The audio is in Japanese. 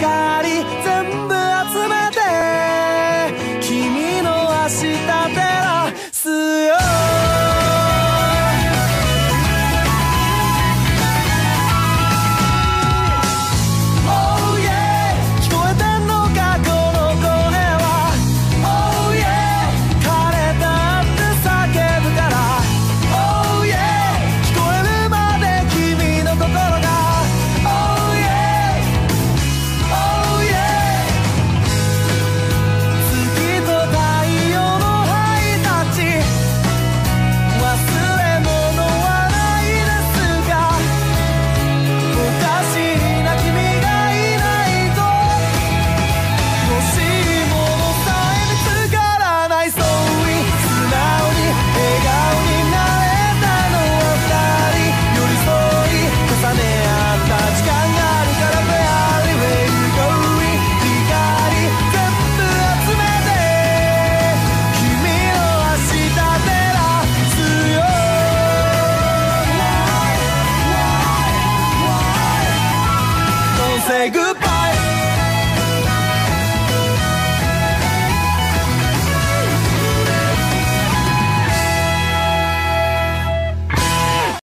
光全部集めて。君の明日で。say goodbye.